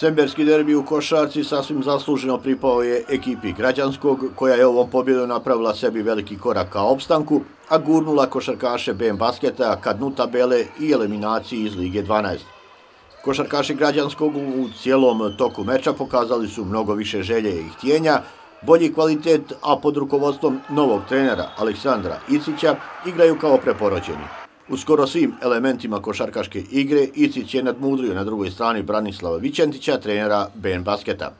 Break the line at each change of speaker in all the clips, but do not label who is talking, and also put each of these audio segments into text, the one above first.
Semberski derbi u Košarci sasvim zasluženo pripao je ekipi Građanskog, koja je ovom pobjedom napravila sebi veliki korak ka opstanku, a gurnula košarkaše BM Basketa ka dnu tabele i eliminaciji iz Lige 12. Košarkaši Građanskog u cijelom toku meča pokazali su mnogo više želje i htjenja, bolji kvalitet, a pod rukovodstvom novog trenera Aleksandra Icića igraju kao preporođeni. U skoro svim elementima košarkaške igre Icić je nadmudrio na drugoj strani Branislava Vićentića, trenera BN Basketa.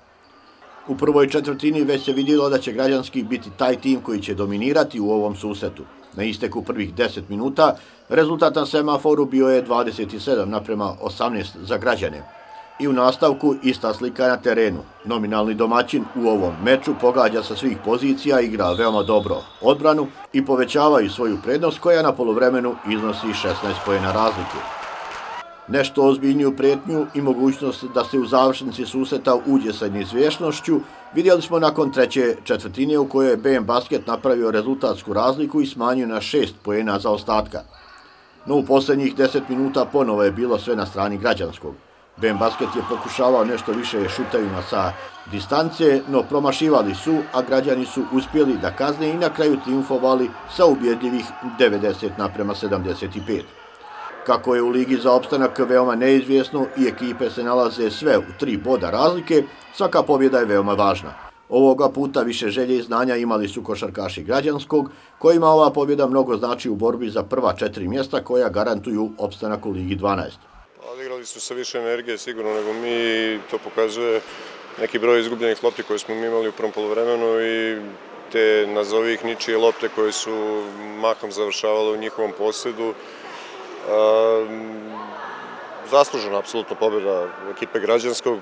U prvoj četvrtini već se vidjelo da će građanski biti taj tim koji će dominirati u ovom susetu. Na isteku prvih 10 minuta rezultat na semaforu bio je 27 naprema 18 za građane i u nastavku ista slika na terenu. Nominalni domaćin u ovom meču pogađa sa svih pozicija, igra veoma dobro odbranu i povećavaju svoju prednost koja na polovremenu iznosi 16 pojena razlike. Nešto ozbiljniju pretnju i mogućnost da se u završnici suseta uđe sa njizvješnošću vidjeli smo nakon treće četvrtine u kojoj je BM Basket napravio rezultatsku razliku i smanjio na 6 pojena za ostatka. No u posljednjih 10 minuta ponovo je bilo sve na strani građanskog. Ben Basket je pokušavao nešto više šutajima sa distance, no promašivali su, a građani su uspjeli da kazne i na kraju triumfovali sa ubjedljivih 90 naprema 75. Kako je u Ligi za opstanak veoma neizvjesno i ekipe se nalaze sve u tri boda razlike, svaka pobjeda je veoma važna. Ovoga puta više želje i znanja imali su košarkaši građanskog, kojima ova pobjeda mnogo znači u borbi za prva četiri mjesta koja garantuju opstanak u Ligi 12
odigrali su sa više energije sigurno nego mi to pokazuje neki broj izgubljenih lopti koje smo mi imali u prvom polovremenu i te nazovi ih ničije lopte koje su mahom završavale u njihovom posledu. Ehm, zaslužena apsolutno pobjeda ekipe građanskog.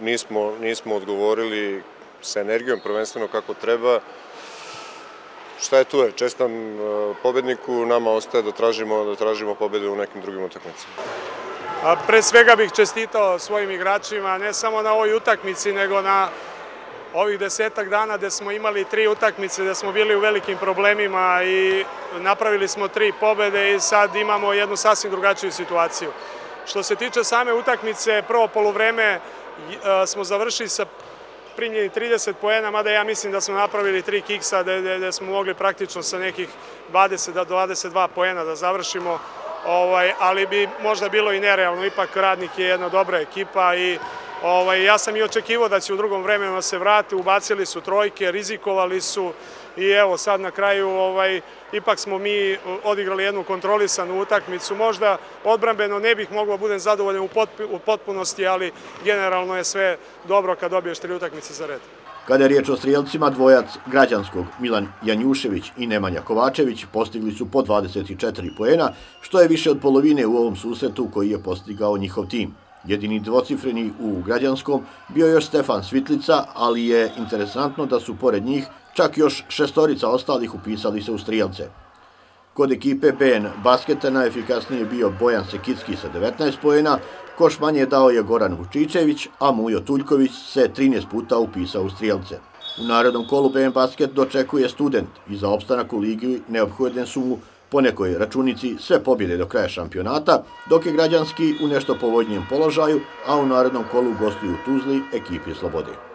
Nismo, nismo odgovorili sa energijom prvenstveno kako treba. Šta je tu je? Čestam e, pobedniku, nama ostaje da tražimo, da tražimo pobjede u nekim drugim utakmicama.
Pre svega bih čestitao svojim igračima, ne samo na ovoj utakmici, nego na ovih desetak dana gde smo imali tri utakmice, gde smo bili u velikim problemima i napravili smo tri pobede i sad imamo jednu sasvim drugačiju situaciju. Što se tiče same utakmice, prvo polovreme e, smo završili sa primljeni 30 poena, mada ja mislim da smo napravili tri kiksa gde smo mogli praktično sa nekih 20 do 22 poena da završimo ovaj, ali bi možda bilo i nerealno. Ipak radnik je jedna dobra ekipa i ovaj, ja sam i očekivao da će u drugom vremenu se vrati, ubacili su trojke, rizikovali su i evo sad na kraju ovaj, ipak smo mi odigrali jednu kontrolisanu utakmicu. Možda odbranbeno ne bih mogao budem zadovoljen u potpunosti, ali generalno je sve dobro kad dobiješ tri utakmice za red.
Kada je riječ o strijelcima, dvojac građanskog Milan Janjušević i Nemanja Kovačević postigli su po 24 poena, što je više od polovine u ovom susretu koji je postigao njihov tim. Jedini dvocifreni u građanskom bio još Stefan Svitlica, ali je interesantno da su pored njih čak još šestorica ostalih upisali se u strijelce. Kod ekipe BN Basketa najefikasnije bio Bojan Sekicki sa 19 pojena, koš manje dao je Goran Vučićević, a Mujo Tuljković se 13 puta upisao u strijelce. U narodnom kolu BN Basket dočekuje student i za opstanak u ligi neophodne su mu po nekoj računici sve pobjede do kraja šampionata, dok je građanski u nešto povodnjijem položaju, a u narodnom kolu gostuju Tuzli ekipi Slobode.